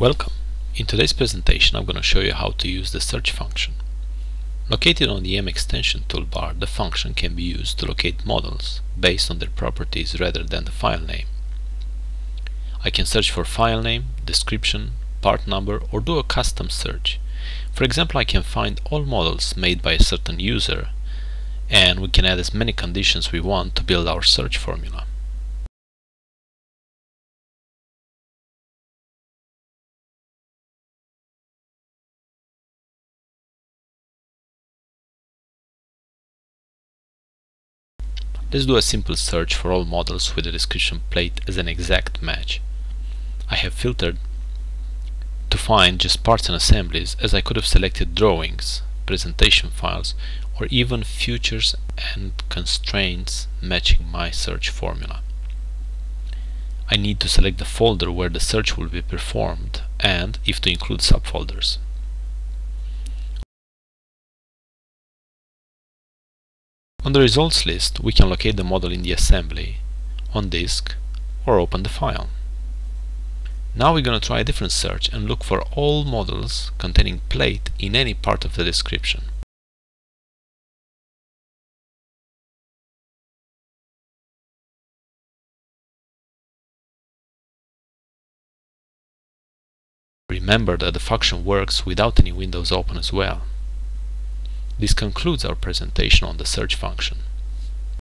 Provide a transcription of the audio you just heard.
Welcome. In today's presentation I'm going to show you how to use the search function. Located on the M extension toolbar, the function can be used to locate models based on their properties rather than the file name. I can search for file name, description, part number or do a custom search. For example, I can find all models made by a certain user and we can add as many conditions we want to build our search formula. Let's do a simple search for all models with the description plate as an exact match. I have filtered to find just parts and assemblies as I could have selected drawings, presentation files or even features and constraints matching my search formula. I need to select the folder where the search will be performed and if to include subfolders. On the results list, we can locate the model in the assembly, on disk, or open the file. Now we're going to try a different search and look for all models containing plate in any part of the description. Remember that the function works without any windows open as well. This concludes our presentation on the search function.